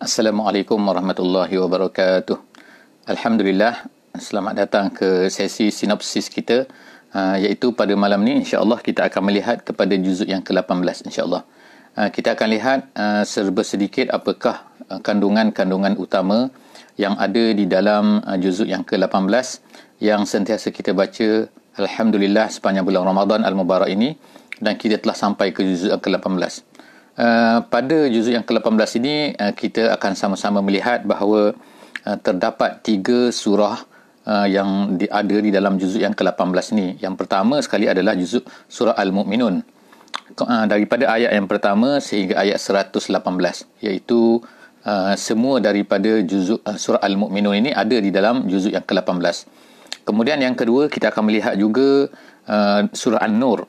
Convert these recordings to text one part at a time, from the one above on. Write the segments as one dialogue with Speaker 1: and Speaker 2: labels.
Speaker 1: Assalamualaikum warahmatullahi wabarakatuh. Alhamdulillah, selamat datang ke sesi sinopsis kita uh, iaitu pada malam ni insya-Allah kita akan melihat kepada juzuk yang ke-18 insya-Allah. Uh, kita akan lihat uh, serba sedikit apakah uh, kandungan-kandungan utama yang ada di dalam uh, juzuk yang ke-18 yang sentiasa kita baca alhamdulillah sepanjang bulan Ramadan al-Mubarak ini dan kita telah sampai ke juzuk yang ke-18. Uh, pada juzuk yang ke-18 ini uh, kita akan sama-sama melihat bahawa uh, terdapat tiga surah uh, yang di, ada di dalam juzuk yang ke-18 ini. Yang pertama sekali adalah juzuk surah Al-Mu'minun. Uh, daripada ayat yang pertama sehingga ayat 118 iaitu uh, semua daripada juzuk uh, surah Al-Mu'minun ini ada di dalam juzuk yang ke-18. Kemudian yang kedua kita akan melihat juga uh, surah An-Nur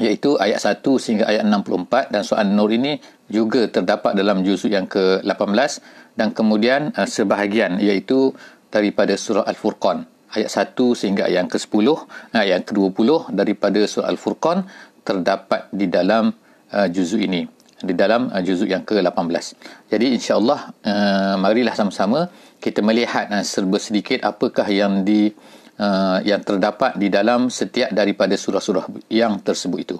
Speaker 1: iaitu ayat 1 sehingga ayat 64 dan surah An-Nur ini juga terdapat dalam juzuk yang ke-18 dan kemudian uh, sebahagian iaitu daripada surah Al-Furqan. Ayat 1 sehingga ayat yang ke-10 ayat yang ke-20 daripada surah Al-Furqan terdapat di dalam uh, juzuk ini di dalam uh, juzuk yang ke-18 jadi insya-Allah uh, marilah sama-sama kita melihat uh, serba sedikit apakah yang di uh, yang terdapat di dalam setiap daripada surah-surah yang tersebut itu.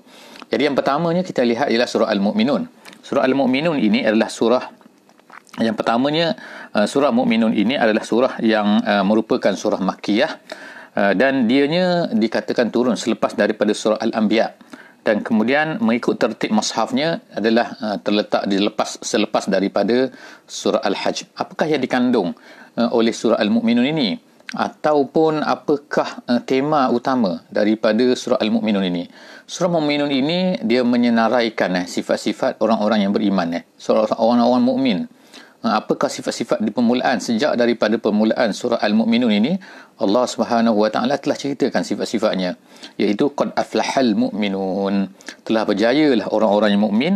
Speaker 1: Jadi yang pertamanya kita lihat ialah surah Al-Mu'minun. Surah Al-Mu'minun ini adalah surah yang pertamanya uh, surah Mu'minun ini adalah surah yang uh, merupakan surah Makkiyah uh, dan dianya dikatakan turun selepas daripada surah Al-Anbiya dan kemudian mengikut tertib mushafnya adalah uh, terletak dilepas selepas daripada surah Al-Hajj. Apakah yang dikandung uh, oleh surah Al-Mu'minun ini? Ataupun apakah uh, tema utama daripada surah Al-Mu'minun ini. Surah Al-Mu'minun ini dia menyenaraikan eh, sifat-sifat orang-orang yang beriman eh. Surah orang-orang mukmin. Uh, apakah sifat-sifat di permulaan sejak daripada permulaan surah Al-Mu'minun ini Allah Subhanahu wa taala telah ceritakan sifat-sifatnya iaitu qad aflahal mu'minun telah berjayalah orang-orang yang mukmin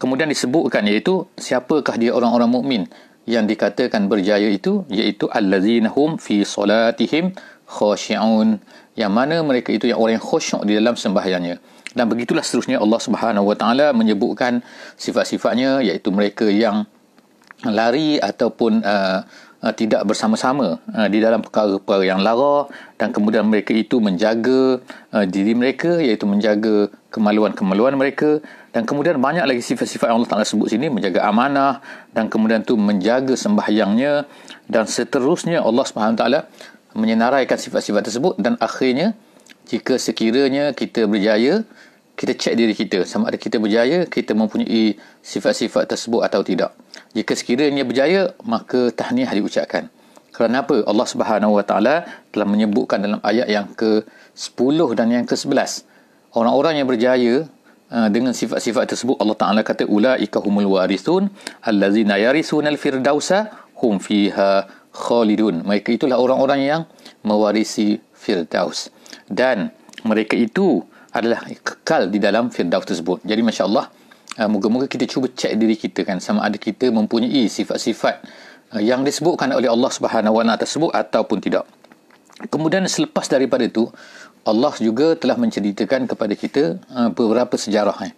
Speaker 1: kemudian disebutkan iaitu siapakah dia orang-orang mukmin yang dikatakan berjaya itu iaitu allazina hum fi solatihim khashi'un yang mana mereka itu yang orang yang khusyuk di dalam sembahyangnya. Dan begitulah seterusnya Allah Subhanahu wa taala menyebutkan sifat-sifatnya iaitu mereka yang lari ataupun uh, uh, tidak bersama-sama uh, di dalam perkara-perkara yang lara. Dan kemudian mereka itu menjaga uh, diri mereka iaitu menjaga kemaluan-kemaluan mereka dan kemudian banyak lagi sifat-sifat yang Allah Taala sebut sini menjaga amanah dan kemudian tu menjaga sembahyangnya dan seterusnya Allah Subhanahu taala menyenaraikan sifat-sifat tersebut dan akhirnya jika sekiranya kita berjaya kita cek diri kita. Sama ada kita berjaya kita mempunyai sifat-sifat tersebut atau tidak. Jika sekiranya berjaya maka tahniah diucapkan. Kerana apa? Allah Subhanahu wa taala telah menyebutkan dalam ayat yang ke-10 dan yang ke-11 orang-orang yang berjaya dengan sifat-sifat tersebut Allah Taala kata ulaika humul warithun allazina yarisunal firdausa hum fiha khalidun mereka itulah orang-orang yang mewarisi firdaus dan mereka itu adalah kekal di dalam firdaus tersebut. Jadi masya-Allah uh, moga-moga kita cuba cek diri kita kan sama ada kita mempunyai sifat-sifat uh, yang disebutkan oleh Allah Subhanahu wa taala tersebut ataupun tidak. Kemudian selepas daripada itu Allah juga telah menceritakan kepada kita uh, beberapa sejarah eh.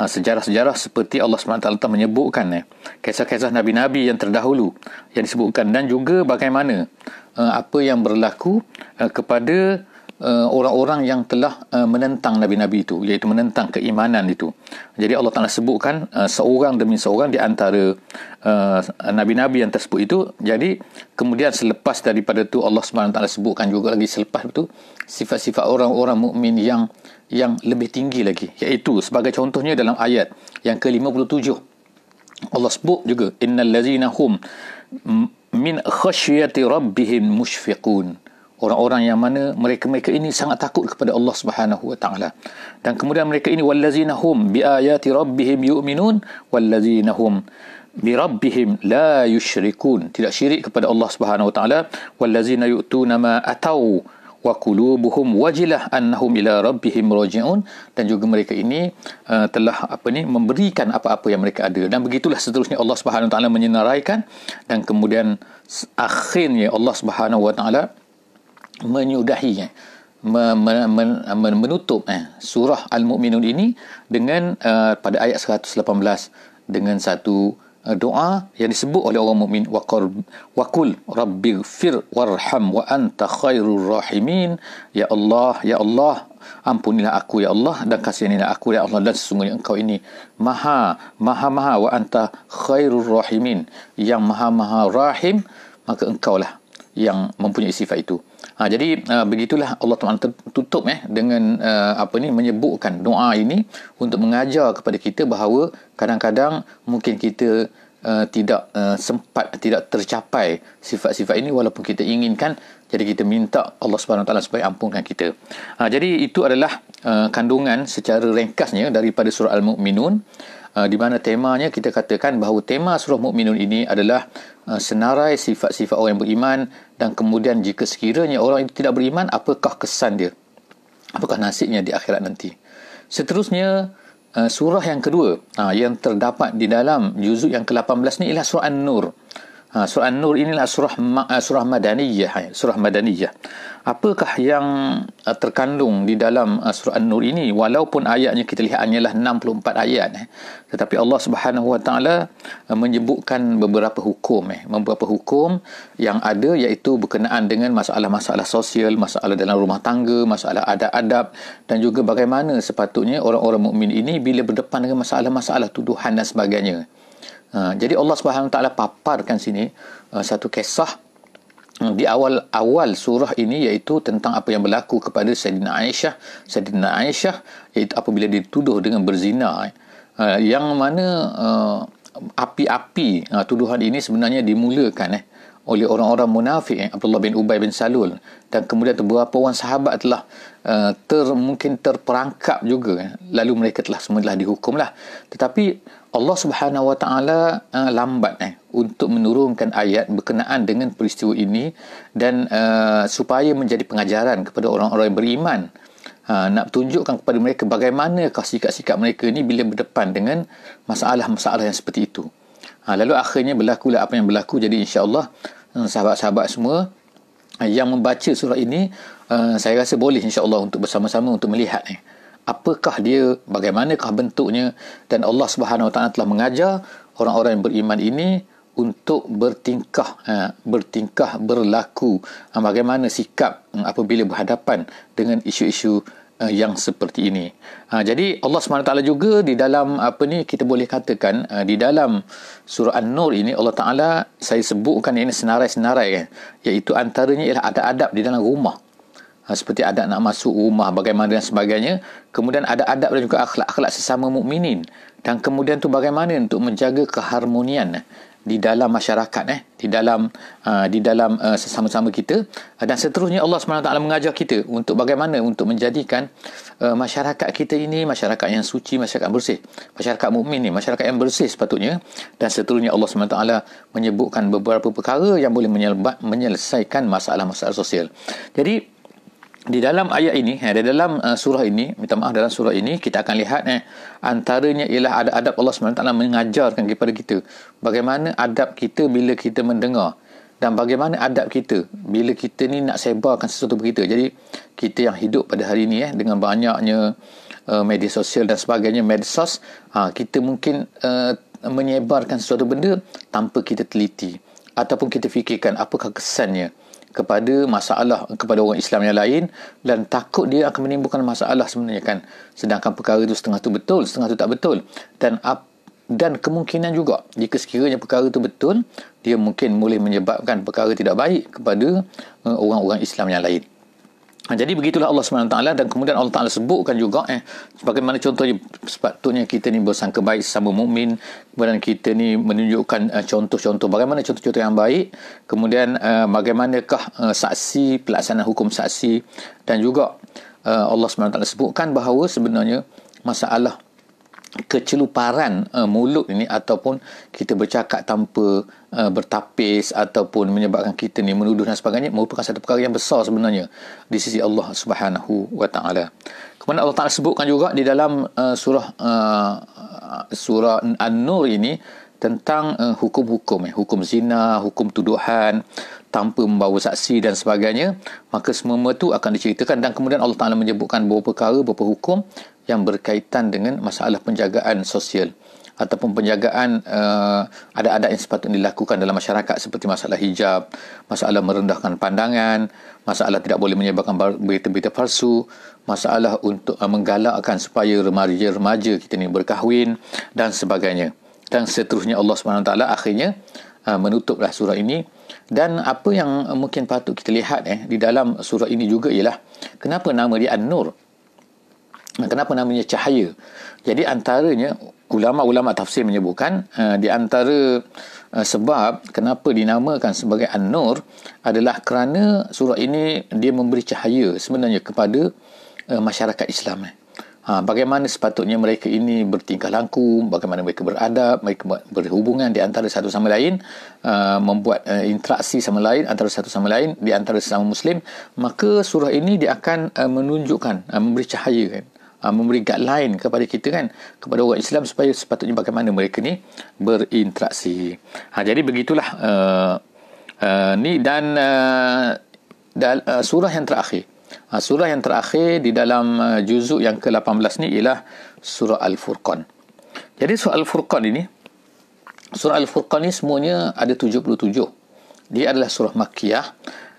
Speaker 1: sejarah-sejarah seperti Allah SWT telah menyebutkan eh, kisah-kisah Nabi-Nabi yang terdahulu yang disebutkan dan juga bagaimana apa yang berlaku kepada uh, orang-orang yang telah uh, menentang nabi-nabi itu iaitu menentang keimanan itu. Jadi Allah Taala sebutkan uh, seorang demi seorang di antara uh, nabi-nabi yang tersebut itu. Jadi kemudian selepas daripada itu Allah Subhanahu Taala sebutkan juga lagi selepas itu sifat-sifat orang-orang mukmin yang yang lebih tinggi lagi iaitu sebagai contohnya dalam ayat yang ke-57 Allah sebut juga innal ladzina hum min khasyati rabbihim mushfiqun orang-orang yang mana mereka-mereka ini sangat takut kepada Allah Subhanahu wa taala. Dan kemudian mereka ini wallazina hum biayati rabbihim yu'minun wallazina hum bi rabbihim la yusyrikun. Tidak syirik kepada Allah Subhanahu wa taala wallazina yu'tuna ma atau wa qulubuhum wajilah annahum ila rabbihim raji'un dan juga mereka ini uh, telah apa ni memberikan apa-apa yang mereka ada dan begitulah seterusnya Allah Subhanahu wa taala menyenaraikan dan kemudian akhirnya Allah Subhanahu wa taala menyudahi eh, menutup eh, surah Al-Mu'minun ini dengan uh, pada ayat 118 dengan satu uh, doa yang disebut oleh orang mukmin waqul rabbighfir warham wa anta khairur rahimin. Ya Allah ya Allah ampunilah aku ya Allah dan kasihanilah aku ya Allah dan sesungguhnya engkau ini maha maha maha wa anta khairur rahimin. Yang maha maha rahim maka engkaulah yang mempunyai sifat itu. Ha, jadi uh, begitulah Allah Taala tutup eh dengan uh, apa ni menyebutkan doa ini untuk mengajar kepada kita bahawa kadang-kadang mungkin kita uh, tidak uh, sempat tidak tercapai sifat-sifat ini walaupun kita inginkan jadi kita minta Allah Subhanahu taala supaya ampunkan kita. Ha, jadi itu adalah uh, kandungan secara ringkasnya daripada surah Al-Mu'minun. Uh, di mana temanya kita katakan bahawa tema surah Mukminun ini adalah uh, senarai sifat-sifat orang yang beriman dan kemudian jika sekiranya orang itu tidak beriman apakah kesan dia? Apakah nasibnya di akhirat nanti? Seterusnya uh, surah yang kedua uh, yang terdapat di dalam juzuk yang ke-18 ni ialah surah An-Nur Ha, surah An-Nur inilah surah uh, surah Madaniyah, ha, surah Madaniyah. Apakah yang uh, terkandung di dalam uh, surah An-Nur ini walaupun ayatnya kita lihat hanyalah 64 ayat eh. Tetapi Allah Subhanahu Wa Taala menyebutkan beberapa hukum eh, beberapa hukum yang ada iaitu berkenaan dengan masalah-masalah sosial, masalah dalam rumah tangga, masalah adab-adab dan juga bagaimana sepatutnya orang-orang mukmin ini bila berdepan dengan masalah-masalah tuduhan dan sebagainya. Ha, jadi Allah Subhanahu Taala paparkan sini uh, satu kisah uh, di awal-awal surah ini iaitu tentang apa yang berlaku kepada Sayyidina Aisyah. Sayyidina Aisyah iaitu apabila dituduh dengan berzina uh, yang mana uh, api-api uh, tuduhan ini sebenarnya dimulakan eh oleh orang-orang munafik eh, Abdullah bin Ubay bin Salul dan kemudian beberapa orang sahabat telah uh, ter mungkin terperangkap juga eh. lalu mereka telah semua telah dihukumlah tetapi Allah Subhanahu Wa Taala uh, lambat eh untuk menurunkan ayat berkenaan dengan peristiwa ini dan uh, supaya menjadi pengajaran kepada orang-orang yang beriman uh, nak tunjukkan kepada mereka bagaimana sikap-sikap mereka ini bila berdepan dengan masalah-masalah yang seperti itu. Uh, lalu akhirnya berlakulah apa yang berlaku jadi insya-Allah uh, sahabat-sahabat semua uh, yang membaca surah ini uh, saya rasa boleh insya-Allah untuk bersama-sama untuk melihat eh. Apakah dia bagaimanakah bentuknya? Dan Allah Subhanahu Wa Taala telah mengajar orang-orang yang beriman ini untuk bertingkah bertingkah berlaku. Bagaimana sikap ha, apabila berhadapan dengan isu-isu ha, yang seperti ini. Ha, jadi Allah Taala juga di dalam apa ni kita boleh katakan ha, di dalam surah An-Nur ini Allah Taala saya sebutkan ini senarai-senarai kan iaitu antaranya ialah ada adab di dalam rumah. Ha, seperti adab nak masuk rumah bagaimana dan sebagainya kemudian ada adab dan juga akhlak-akhlak sesama mukminin dan kemudian tu bagaimana untuk menjaga keharmonian di dalam masyarakat eh di dalam uh, di dalam uh, sesama-sama kita. Uh, dan seterusnya Allah SWT mengajar kita untuk bagaimana untuk menjadikan uh, masyarakat kita ini masyarakat yang suci masyarakat bersih. Masyarakat mukmin ni masyarakat yang bersih sepatutnya. Dan seterusnya Allah SWT menyebutkan beberapa perkara yang boleh menyelesaikan masalah-masalah sosial. Jadi di dalam ayat ini, eh, di dalam uh, surah ini, minta maaf dalam surah ini, kita akan lihat eh, antaranya ialah ada adab Allah SWT mengajarkan kepada kita bagaimana adab kita bila kita mendengar dan bagaimana adab kita bila kita ni nak sebarkan sesuatu berita. Jadi, kita yang hidup pada hari ini eh, dengan banyaknya uh, media sosial dan sebagainya, medsos, uh, kita mungkin uh, menyebarkan sesuatu benda tanpa kita teliti ataupun kita fikirkan apakah kesannya kepada masalah kepada orang Islam yang lain dan takut dia akan menimbulkan masalah sebenarnya kan. Sedangkan perkara itu setengah tu betul setengah tu tak betul. Dan dan kemungkinan juga jika sekiranya perkara itu betul dia mungkin boleh menyebabkan perkara tidak baik kepada uh, orang-orang Islam yang lain Ha, jadi begitulah Allah SWT dan kemudian Allah Taala sebutkan juga eh bagaimana contohnya sepatutnya kita ni bersangka baik sama mukmin kemudian kita ni menunjukkan uh, contoh-contoh bagaimana contoh-contoh yang baik kemudian uh, bagaimanakah uh, saksi pelaksanaan hukum saksi dan juga uh, Allah SWT sebutkan bahawa sebenarnya masalah keceluparan uh, mulut ini ataupun kita bercakap tanpa uh, bertapis ataupun menyebabkan kita ni menuduh dan sebagainya merupakan satu perkara yang besar sebenarnya di sisi Allah Subhanahu wa taala. Kemudian Allah Taala sebutkan juga di dalam uh, surah uh, surah An-Nur ini tentang uh, hukum-hukum eh, hukum zina, hukum tuduhan tanpa membawa saksi dan sebagainya maka semua itu akan diceritakan dan kemudian Allah Taala menyebutkan beberapa perkara beberapa hukum yang berkaitan dengan masalah penjagaan sosial ataupun penjagaan uh, adat-adat yang sepatutnya dilakukan dalam masyarakat seperti masalah hijab, masalah merendahkan pandangan, masalah tidak boleh menyebarkan berita-berita palsu, masalah untuk uh, menggalakkan supaya remaja-remaja kita ni berkahwin dan sebagainya. Dan seterusnya Allah SWT akhirnya uh, menutuplah surah ini dan apa yang mungkin patut kita lihat eh di dalam surah ini juga ialah kenapa nama dia An-Nur? Kenapa namanya cahaya? Jadi antaranya ulama-ulama tafsir menyebutkan uh, di antara uh, sebab kenapa dinamakan sebagai An-Nur adalah kerana surah ini dia memberi cahaya sebenarnya kepada uh, masyarakat Islam. Eh. Ha, bagaimana sepatutnya mereka ini bertingkah laku, bagaimana mereka beradab, mereka berhubungan di antara satu sama lain, uh, membuat uh, interaksi sama lain antara satu sama lain di antara sesama Muslim, maka surah ini dia akan uh, menunjukkan, uh, memberi cahaya kan uh, memberi guideline kepada kita kan kepada orang Islam supaya sepatutnya bagaimana mereka ni berinteraksi. Ha jadi begitulah uh, uh, ni dan uh, dal, uh, surah yang terakhir. Ha, surah yang terakhir di dalam uh, juzuk yang ke-18 ni ialah surah Al-Furqan. Jadi surah Al-Furqan ini surah Al-Furqan ni semuanya ada 77. Dia adalah surah Makkiyah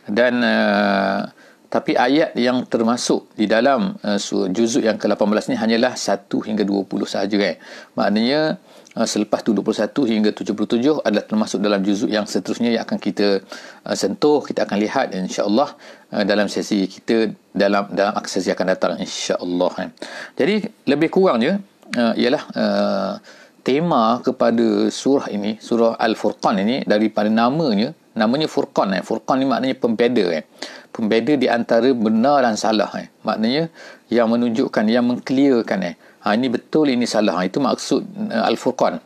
Speaker 1: dan uh, tapi ayat yang termasuk di dalam uh, juzuk yang ke-18 ni hanyalah 1 hingga 20 sahaja kan. Maknanya uh, selepas 21 hingga 77 adalah termasuk dalam juzuk yang seterusnya yang akan kita uh, sentuh, kita akan lihat insya-Allah uh, dalam sesi kita dalam dalam aksesi akan datang insya-Allah kan. Jadi lebih kurangnya uh, ialah uh, tema kepada surah ini, surah Al-Furqan ini daripada namanya, namanya Furqan eh. Furqan ni maknanya pembeda eh pembeda di antara benar dan salah eh. maknanya yang menunjukkan yang mengclearkan eh. Ha ini betul ini salah. Ha, itu maksud uh, al-furqan.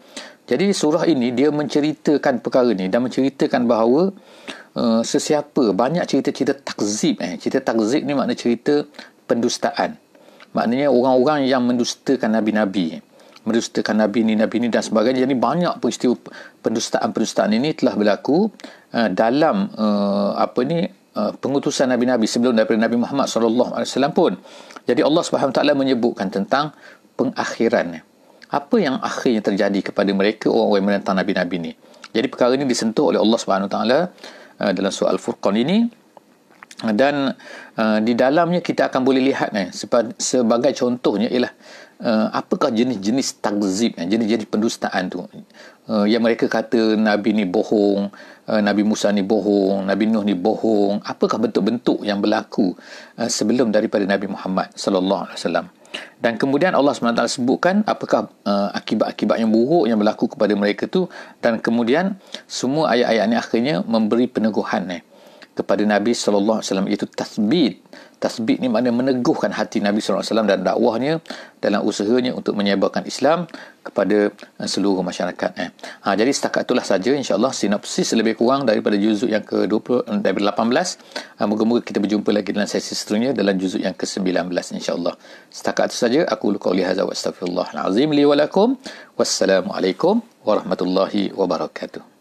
Speaker 1: Jadi surah ini dia menceritakan perkara ni dan menceritakan bahawa uh, sesiapa banyak cerita-cerita takzib eh. Cerita takzib ni makna cerita pendustaan. Maknanya orang-orang yang mendustakan nabi-nabi mendustakan nabi ni nabi ni dan sebagainya. Jadi banyak peristiwa pendustaan-pendustaan ini telah berlaku uh, dalam uh, apa ni Uh, pengutusan nabi-nabi sebelum daripada Nabi Muhammad sallallahu alaihi wasallam pun. Jadi Allah Subhanahu taala menyebutkan tentang pengakhiran. Apa yang akhirnya terjadi kepada mereka orang yang menentang nabi-nabi ni. Jadi perkara ini disentuh oleh Allah Subhanahu taala uh, dalam surah Al-Furqan ini dan uh, di dalamnya kita akan boleh lihat eh, sebagai contohnya ialah uh, apakah jenis-jenis takzib jenis-jenis pendustaan tu? Uh, yang mereka kata Nabi ni bohong uh, Nabi Musa ni bohong Nabi Nuh ni bohong. Apakah bentuk-bentuk yang berlaku uh, sebelum daripada Nabi Muhammad sallallahu alaihi wasallam? Dan kemudian Allah SWT sebutkan apakah uh, akibat-akibat yang buruk yang berlaku kepada mereka tu. Dan kemudian semua ayat-ayat ini akhirnya memberi peneguhan eh, kepada Nabi sallallahu alaihi wasallam iaitu tasbit tasbih ni maknanya meneguhkan hati Nabi SAW dan dakwahnya dalam usahanya untuk menyebarkan Islam kepada eh, seluruh masyarakat. Eh. Ha, jadi setakat itulah saja insyaAllah sinopsis lebih kurang daripada juzuk yang ke-20 eh, daripada 18. Ha, moga-moga kita berjumpa lagi dalam sesi seterusnya dalam juzuk yang ke-19 insyaAllah. Setakat itu saja. Aku luka uli hazah wa astagfirullahalazim li walakum. Wassalamualaikum warahmatullahi wabarakatuh.